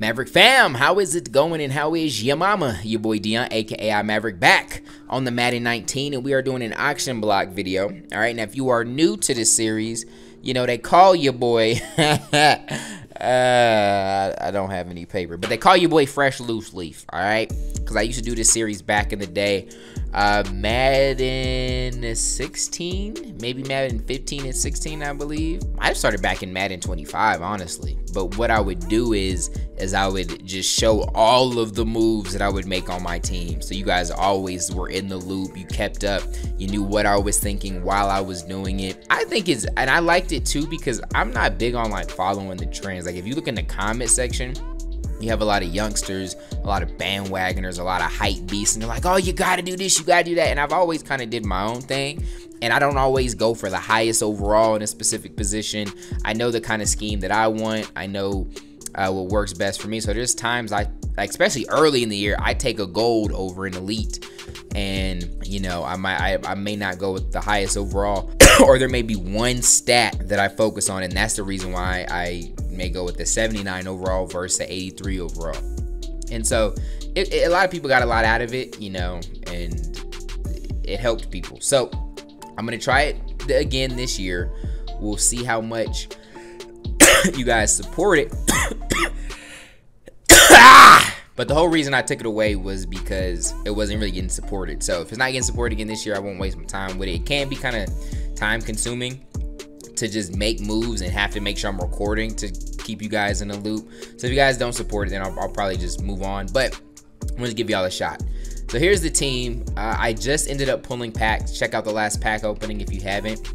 Maverick fam, how is it going and how is your mama? Your boy Dion, aka I Maverick, back on the Madden 19, and we are doing an auction block video. All right, now if you are new to this series, you know they call your boy. uh, I don't have any paper, but they call your boy Fresh Loose Leaf. All right, because I used to do this series back in the day uh, Madden 16, maybe Madden 15 and 16, I believe. I started back in Madden 25, honestly. But what I would do is, is I would just show all of the moves that I would make on my team. So you guys always were in the loop. You kept up. You knew what I was thinking while I was doing it. I think it's, and I liked it too because I'm not big on like following the trends. Like if you look in the comment section, you have a lot of youngsters, a lot of bandwagoners, a lot of hype beasts, and they're like, oh, you gotta do this, you gotta do that. And I've always kind of did my own thing. And I don't always go for the highest overall in a specific position. I know the kind of scheme that I want. I know uh, what works best for me. So there's times I, like especially early in the year, I take a gold over an elite, and you know I might I, I may not go with the highest overall, or there may be one stat that I focus on, and that's the reason why I may go with the 79 overall versus the 83 overall. And so it, it, a lot of people got a lot out of it, you know, and it helped people. So I'm gonna try it again this year. We'll see how much you guys support it. but the whole reason I took it away was because it wasn't really getting supported. So if it's not getting supported again this year, I won't waste my time with it. It can be kind of time consuming to just make moves and have to make sure I'm recording to keep you guys in the loop. So if you guys don't support it, then I'll, I'll probably just move on. But I'm gonna give y'all a shot. So here's the team. Uh, I just ended up pulling packs. Check out the last pack opening if you haven't.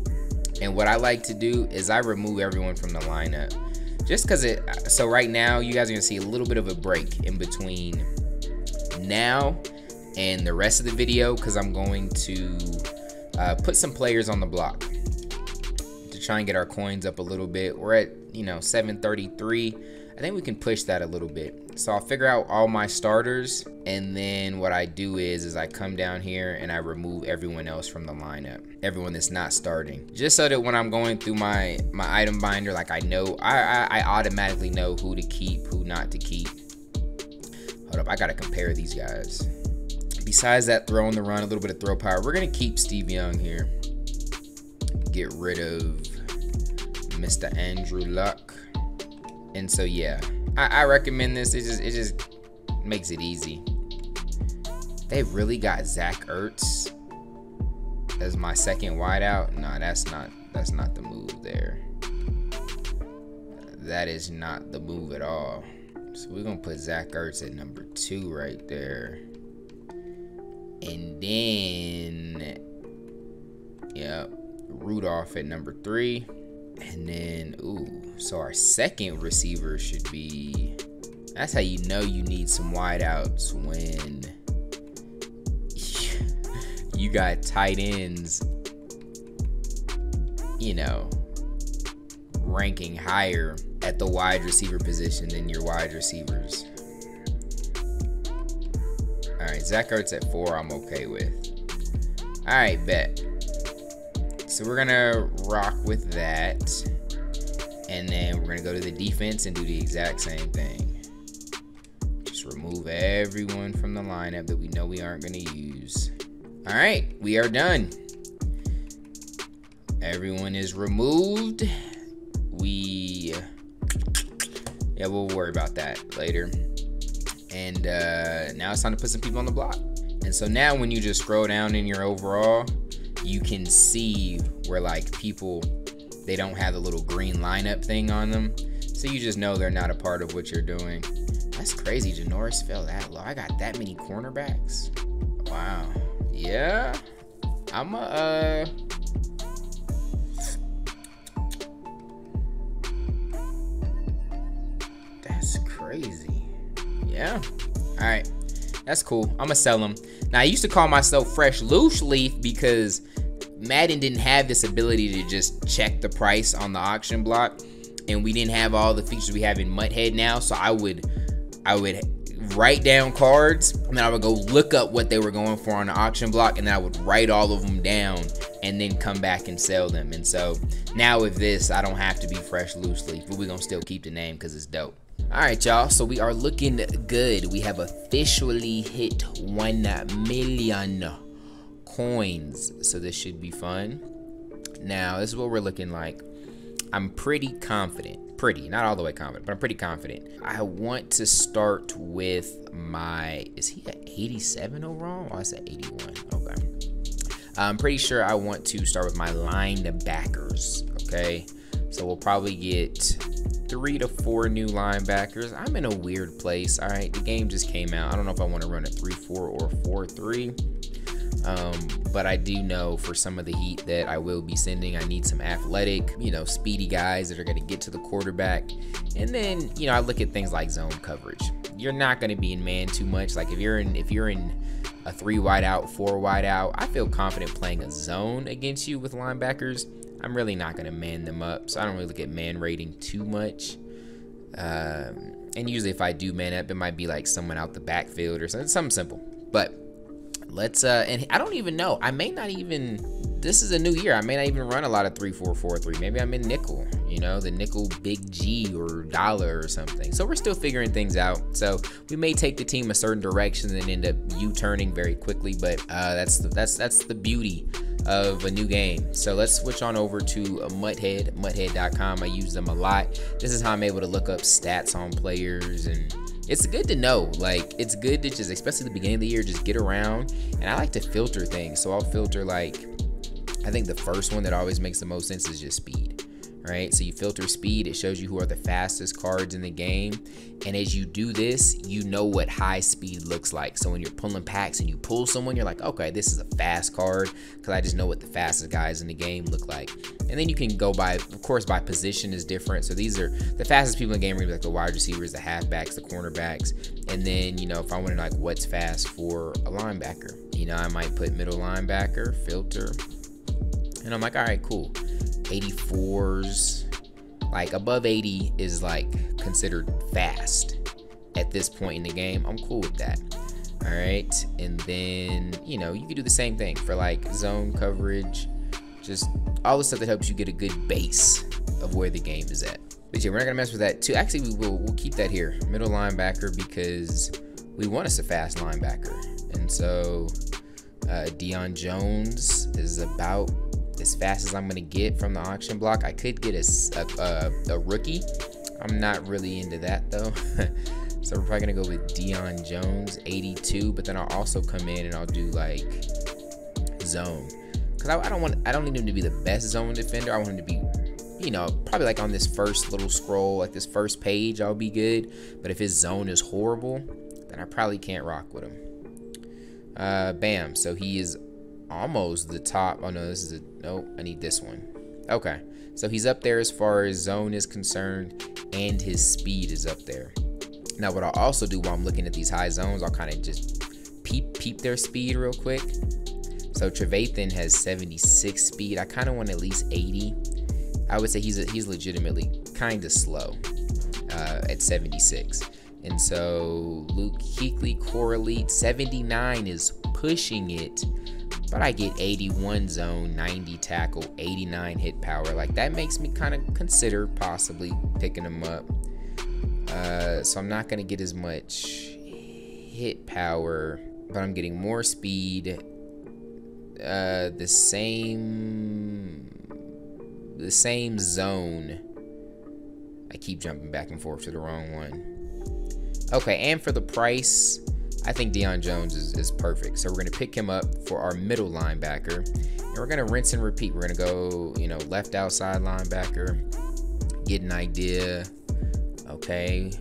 And what I like to do is I remove everyone from the lineup. Just because it, so right now you guys are gonna see a little bit of a break in between now and the rest of the video because I'm going to uh, put some players on the block to try and get our coins up a little bit. We're at, you know, 733. I think we can push that a little bit. So I'll figure out all my starters and then what I do is is I come down here and I remove everyone else from the lineup. Everyone that's not starting. Just so that when I'm going through my my item binder like I know I I, I automatically know who to keep, who not to keep. Hold up, I gotta compare these guys. Besides that throw on the run, a little bit of throw power, we're gonna keep Steve Young here. Get rid of Mr. Andrew Luck. And so yeah, I, I recommend this. It just it just makes it easy. They really got Zach Ertz as my second wideout. No, that's not that's not the move there. That is not the move at all. So we're gonna put Zach Ertz at number two right there. And then yep, Rudolph at number three. And then, ooh, so our second receiver should be. That's how you know you need some wideouts when you got tight ends, you know, ranking higher at the wide receiver position than your wide receivers. All right, Zach Ertz at four, I'm okay with. All right, bet. So we're gonna rock with that. And then we're gonna go to the defense and do the exact same thing. Just remove everyone from the lineup that we know we aren't gonna use. All right, we are done. Everyone is removed. We, yeah, we'll worry about that later. And uh, now it's time to put some people on the block. And so now when you just scroll down in your overall, you can see where like people they don't have the little green lineup thing on them. So you just know they're not a part of what you're doing. That's crazy. Janoris fell that low. I got that many cornerbacks. Wow. Yeah. I'm a uh That's crazy. Yeah. All right. That's cool. I'm gonna sell them. Now I used to call myself Fresh Loose Leaf because Madden didn't have this ability to just check the price on the auction block, and we didn't have all the features we have in Muthead now. So I would, I would write down cards, and then I would go look up what they were going for on the auction block, and then I would write all of them down, and then come back and sell them. And so now with this, I don't have to be Fresh Loose Leaf, but we're gonna still keep the name because it's dope. All right, y'all. So we are looking good. We have officially hit 1 million coins. So this should be fun. Now, this is what we're looking like. I'm pretty confident. Pretty, not all the way confident, but I'm pretty confident. I want to start with my. Is he at 87 overall? Oh, I said 81. Okay. I'm pretty sure I want to start with my linebackers. Okay. So we'll probably get three to four new linebackers. I'm in a weird place. All right. The game just came out. I don't know if I want to run a 3 4 or 4 3. Um, but I do know for some of the heat that I will be sending, I need some athletic, you know, speedy guys that are going to get to the quarterback. And then, you know, I look at things like zone coverage. You're not going to be in man too much. Like if you're in, if you're in a three wide out, four wide out, I feel confident playing a zone against you with linebackers. I'm really not going to man them up. So I don't really look at man rating too much. Um, and usually if I do man up, it might be like someone out the backfield or something, something simple. But let's uh and I don't even know. I may not even this is a new year. I may not even run a lot of 3443. Maybe I'm in nickel, you know, the nickel big G or dollar or something. So we're still figuring things out. So we may take the team a certain direction and end up U-turning very quickly, but uh that's the, that's that's the beauty of a new game. So let's switch on over to Muthead, muthead.com. I use them a lot. This is how I'm able to look up stats on players and it's good to know. Like, it's good to just, especially the beginning of the year, just get around. And I like to filter things. So I'll filter, like, I think the first one that always makes the most sense is just speed right? So you filter speed, it shows you who are the fastest cards in the game. And as you do this, you know what high speed looks like. So when you're pulling packs and you pull someone, you're like, okay, this is a fast card because I just know what the fastest guys in the game look like. And then you can go by, of course, by position is different. So these are the fastest people in the game are like the wide receivers, the halfbacks, the cornerbacks. And then, you know, if I want to like what's fast for a linebacker, you know, I might put middle linebacker, filter. And I'm like, all right, cool. 84s. Like above 80 is like considered fast at this point in the game. I'm cool with that. All right. And then, you know, you can do the same thing for like zone coverage, just all the stuff that helps you get a good base of where the game is at. But yeah, we're not gonna mess with that too. Actually, we will we'll keep that here, middle linebacker, because we want us a fast linebacker. And so uh, Deion Jones is about as fast as I'm gonna get from the auction block. I could get a, a, a rookie. I'm not really into that though. so we're probably gonna go with Deion Jones, 82. But then I'll also come in and I'll do like zone, cause I, I don't want I don't need him to be the best zone defender. I want him to be you know, probably like on this first little scroll, like this first page, I'll be good. But if his zone is horrible, then I probably can't rock with him. Uh, bam. So he is almost the top. Oh no, this is a nope. I need this one. Okay, so he's up there as far as zone is concerned, and his speed is up there. Now, what I'll also do while I'm looking at these high zones, I'll kind of just peep peep their speed real quick. So Trevathan has 76 speed. I kind of want at least 80. I would say he's a, he's legitimately kind of slow uh, at 76. And so Luke Kuechly, Core Elite, 79 is pushing it but I get 81 zone, 90 tackle, 89 hit power. Like that makes me kind of consider possibly picking him up. Uh, so I'm not going to get as much hit power, but I'm getting more speed. Uh, the same, the same zone. I keep jumping back and forth to the wrong one. Okay, and for the price, I think Deion Jones is, is perfect. So we're going to pick him up for our middle linebacker. And we're going to rinse and repeat. We're going to go, you know, left outside linebacker, get an idea. Okay.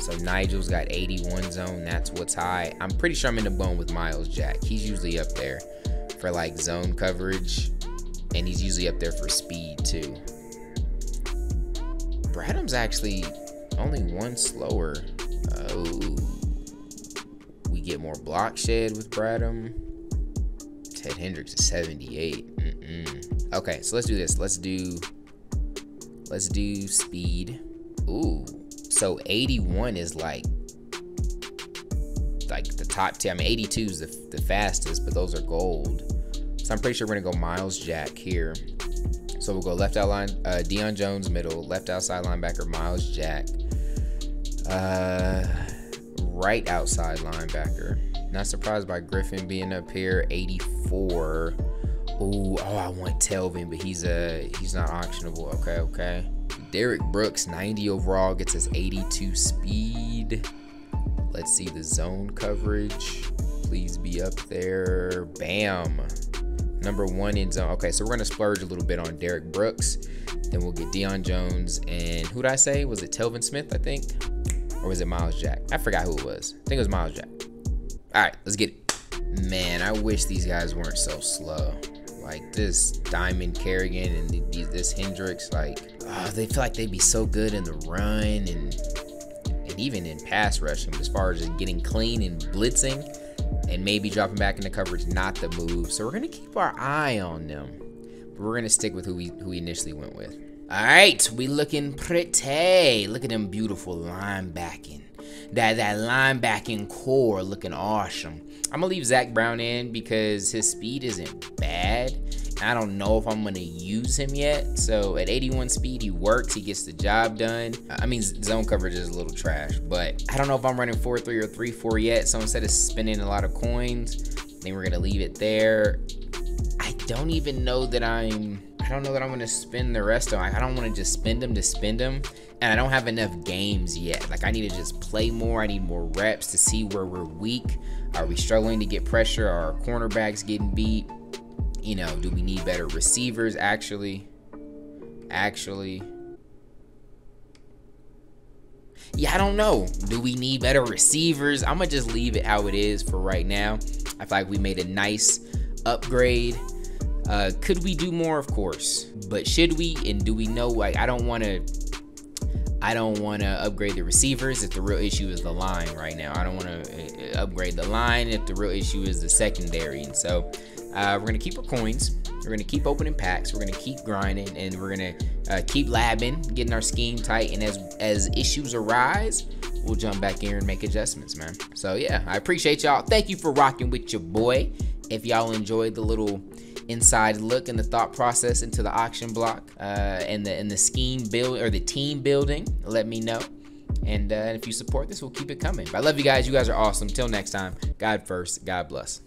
So Nigel's got 81 zone. That's what's high. I'm pretty sure I'm in the bone with Myles Jack. He's usually up there for like zone coverage. And he's usually up there for speed too. Bradham's actually only one slower. Oh get more block shed with Bradham. Ted Hendricks is 78. Mm-mm. Okay, so let's do this. Let's do let's do speed. Ooh. So 81 is like like the top 10. I mean 82 is the, the fastest, but those are gold. So I'm pretty sure we're gonna go Myles Jack here. So we'll go left outline, uh, Deion Jones middle, left outside linebacker Myles Jack. Uh, right outside linebacker. Not surprised by Griffin being up here. 84. Ooh, oh, I want Telvin, but he's a uh, he's not auctionable. Okay, okay. Derrick Brooks, 90 overall, gets his 82 speed. Let's see the zone coverage. Please be up there. Bam. Number one in zone. Okay, so we're gonna splurge a little bit on Derrick Brooks. Then we'll get Deion Jones and who'd I say? Was it Telvin Smith? I think, or was it Myles Jack? I forgot who it was. I think it was Myles Jack. All right, let's get it. Man, I wish these guys weren't so slow. Like this Diamond Kerrigan and this Hendricks, like oh, they feel like they'd be so good in the run and and even in pass rushing as far as just getting clean and blitzing and maybe dropping back into coverage, not the move. So we're gonna keep our eye on them. But we're gonna stick with who we who we initially went with. Alright, we looking pretty. Look at them beautiful linebacking. That that linebacking core looking awesome. I'm gonna leave Zach Brown in because his speed isn't bad. I don't know if I'm to use him yet. So at 81 speed, he works. He gets the job done. I mean, zone coverage is a little trash, but I don't know if I'm running 4-3 or 3-4 yet. So instead of spending a lot of coins, then we're going to leave it there. I don't even know that I'm... I don't know that I'm to spend the rest of them. I don't want to just spend them to spend them. And I don't have enough games yet. Like, I need to just play more. I need more reps to see where we're weak. Are we struggling to get pressure? Are our cornerbacks getting beat? you know, do we need better receivers actually? Actually. Yeah, I don't know. Do we need better receivers? I'm to just leave it how it is for right now. I feel like we made a nice upgrade. Uh, could we do more? Of course. But should we? And do we know? Like, I don't want to. I don't want to upgrade the receivers if the real issue is the line right now. I don't want to uh, upgrade the line if the real issue is the secondary. And so uh, we're gonna keep our coins. We're gonna keep opening packs. We're gonna keep grinding, and we're gonna uh, keep labbing, getting our scheme tight. And as as issues arise, we'll jump back in and make adjustments, man. So yeah, I appreciate y'all. Thank you for rocking with your boy. If y'all enjoyed the little inside look and the thought process into the auction block uh, and the and the scheme build or the team building, let me know. And uh, if you support this, we'll keep it coming. But I love you guys. You guys are awesome. Till next time, God first. God bless.